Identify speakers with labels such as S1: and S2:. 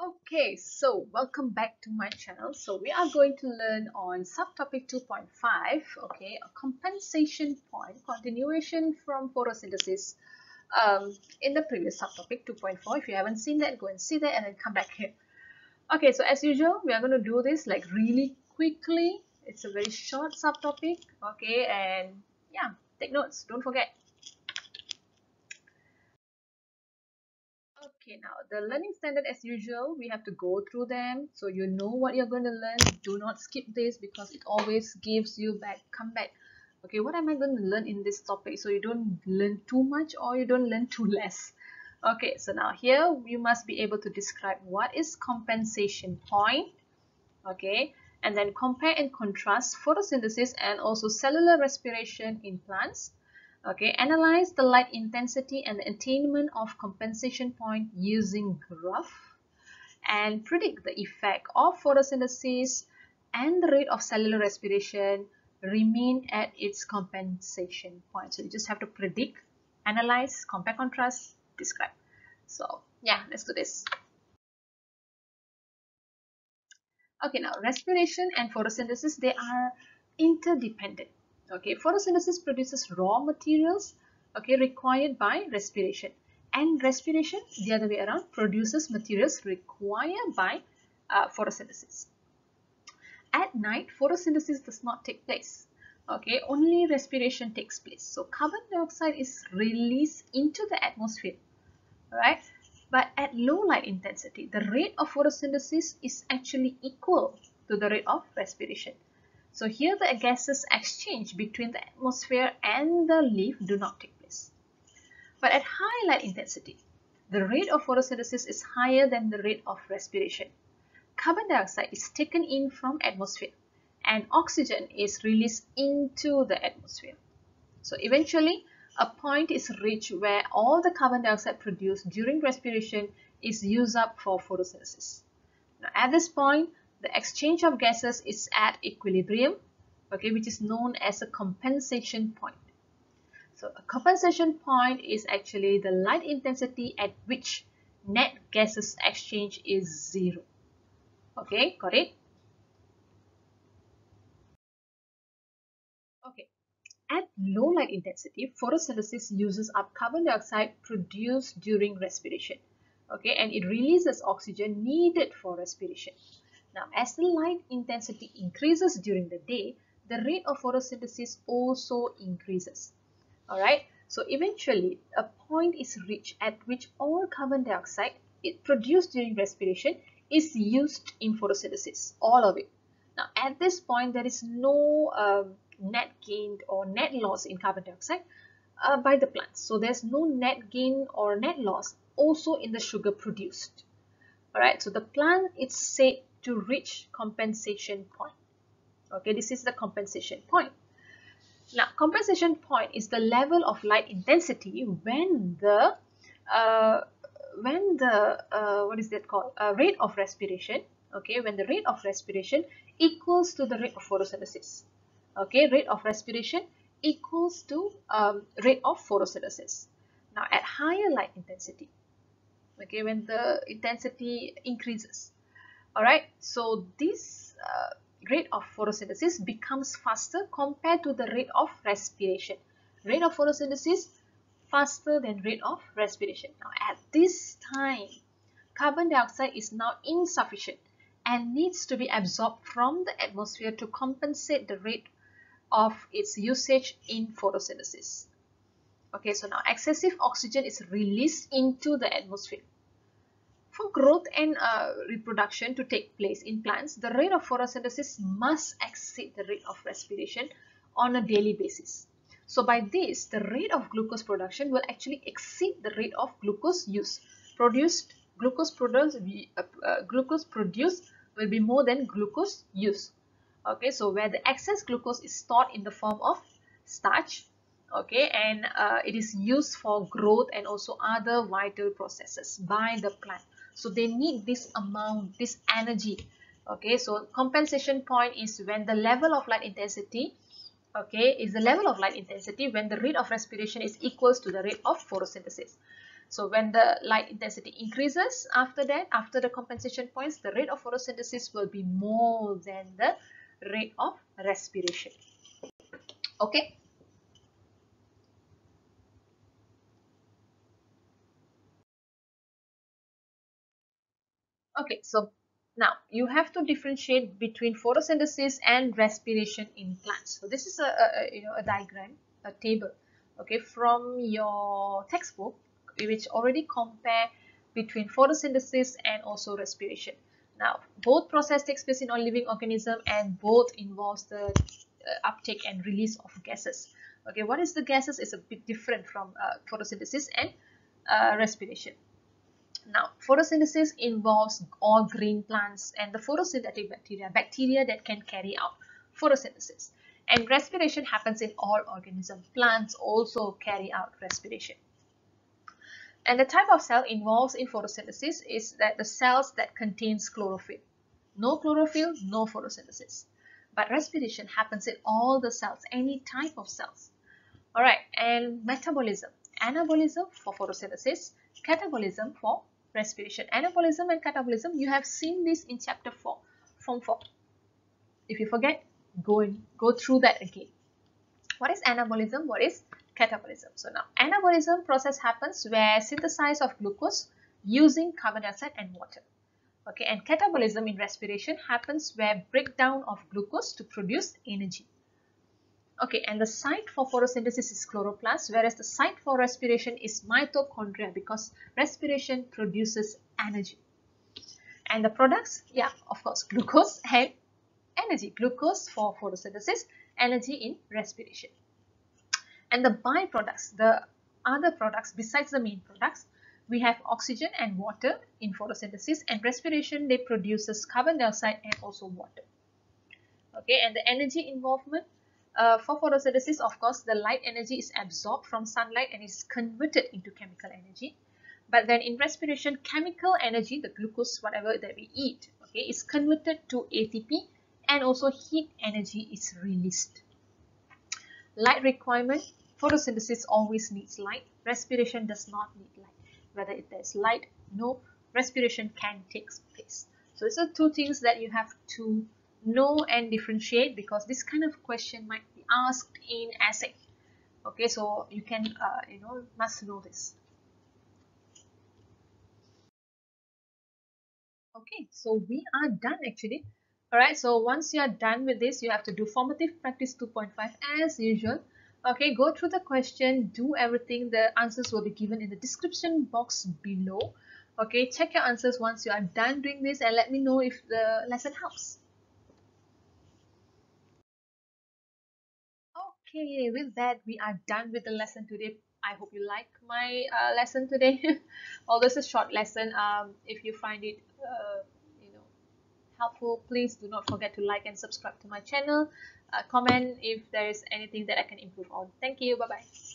S1: Okay, so welcome back to my channel. So we are going to learn on subtopic 2.5, okay, a compensation point, continuation from photosynthesis um, in the previous subtopic 2.4. If you haven't seen that, go and see that and then come back here. Okay, so as usual, we are going to do this like really quickly. It's a very short subtopic, okay, and yeah, take notes, don't forget. Okay, now the learning standard as usual, we have to go through them. So you know what you're going to learn. Do not skip this because it always gives you back, come back. Okay, what am I going to learn in this topic? So you don't learn too much or you don't learn too less. Okay, so now here you must be able to describe what is compensation point. Okay, and then compare and contrast photosynthesis and also cellular respiration in plants Okay, analyze the light intensity and attainment of compensation point using graph and predict the effect of photosynthesis and the rate of cellular respiration remain at its compensation point. So you just have to predict, analyze, compare, contrast, describe. So yeah, let's do this. Okay, now respiration and photosynthesis, they are interdependent okay photosynthesis produces raw materials okay required by respiration. And respiration the other way around produces materials required by uh, photosynthesis. At night photosynthesis does not take place. Okay only respiration takes place. So carbon dioxide is released into the atmosphere right but at low light intensity the rate of photosynthesis is actually equal to the rate of respiration so here the gases exchange between the atmosphere and the leaf do not take place. But at high light intensity, the rate of photosynthesis is higher than the rate of respiration. Carbon dioxide is taken in from atmosphere and oxygen is released into the atmosphere. So eventually, a point is reached where all the carbon dioxide produced during respiration is used up for photosynthesis. Now at this point, the exchange of gases is at equilibrium, okay, which is known as a compensation point. So a compensation point is actually the light intensity at which net gases exchange is zero. Okay, got it? Okay, at low light intensity, photosynthesis uses up carbon dioxide produced during respiration. Okay, and it releases oxygen needed for respiration. Now, as the light intensity increases during the day, the rate of photosynthesis also increases. Alright, so eventually a point is reached at which all carbon dioxide it produced during respiration is used in photosynthesis, all of it. Now, at this point, there is no um, net gain or net loss in carbon dioxide uh, by the plants. So, there's no net gain or net loss also in the sugar produced. Alright, so the plant is said to reach compensation point. Okay, this is the compensation point. Now, compensation point is the level of light intensity when the uh, when the uh, what is that called uh, rate of respiration. Okay, when the rate of respiration equals to the rate of photosynthesis. Okay, rate of respiration equals to um, rate of photosynthesis. Now, at higher light intensity, okay, when the intensity increases, all right so this uh, rate of photosynthesis becomes faster compared to the rate of respiration. Rate of photosynthesis faster than rate of respiration. Now at this time carbon dioxide is now insufficient and needs to be absorbed from the atmosphere to compensate the rate of its usage in photosynthesis. Okay so now excessive oxygen is released into the atmosphere for growth and uh, reproduction to take place in plants, the rate of photosynthesis must exceed the rate of respiration on a daily basis. So by this, the rate of glucose production will actually exceed the rate of glucose use. Produced glucose produced uh, uh, glucose produced will be more than glucose use. Okay, so where the excess glucose is stored in the form of starch, okay, and uh, it is used for growth and also other vital processes by the plant so they need this amount this energy okay so compensation point is when the level of light intensity okay is the level of light intensity when the rate of respiration is equals to the rate of photosynthesis So when the light intensity increases after that, after the compensation points, the rate of photosynthesis will be more than the rate of respiration. Okay. Okay, so now you have to differentiate between photosynthesis and respiration in plants. So this is a, a, you know a diagram, a table, okay, from your textbook, which already compare between photosynthesis and also respiration. Now, both process takes place in all living organism and both involves the uh, uptake and release of gases. Okay, what is the gases is a bit different from uh, photosynthesis and uh, respiration. Now, photosynthesis involves all green plants and the photosynthetic bacteria, bacteria that can carry out photosynthesis. And respiration happens in all organisms. Plants also carry out respiration. And the type of cell involved in photosynthesis is that the cells that contains chlorophyll. No chlorophyll, no photosynthesis. But respiration happens in all the cells, any type of cells. Alright, and metabolism. Anabolism for photosynthesis, catabolism for respiration. Anabolism and catabolism, you have seen this in chapter 4, form 4. If you forget, go and go through that again. What is anabolism? What is catabolism? So now, anabolism process happens where synthesis of glucose using carbon dioxide and water. Okay, and catabolism in respiration happens where breakdown of glucose to produce energy. Okay, and the site for photosynthesis is chloroplast, whereas the site for respiration is mitochondria because respiration produces energy. And the products, yeah, of course, glucose and energy. Glucose for photosynthesis, energy in respiration. And the byproducts, the other products besides the main products, we have oxygen and water in photosynthesis and respiration, they produces carbon dioxide and also water. Okay, and the energy involvement, uh, for photosynthesis, of course, the light energy is absorbed from sunlight and is converted into chemical energy. But then in respiration, chemical energy, the glucose, whatever that we eat, okay, is converted to ATP and also heat energy is released. Light requirement, photosynthesis always needs light. Respiration does not need light. Whether there's light, no, respiration can take place. So these are two things that you have to know and differentiate because this kind of question might be asked in essay. Okay so you can uh, you know must know this. Okay so we are done actually. All right so once you are done with this you have to do formative practice 2.5 as usual. Okay go through the question do everything. The answers will be given in the description box below. Okay check your answers once you are done doing this and let me know if the lesson helps Okay, with that, we are done with the lesson today. I hope you like my uh, lesson today. Although it's a short lesson, um, if you find it, uh, you know, helpful, please do not forget to like and subscribe to my channel. Uh, comment if there is anything that I can improve on. Thank you. Bye bye.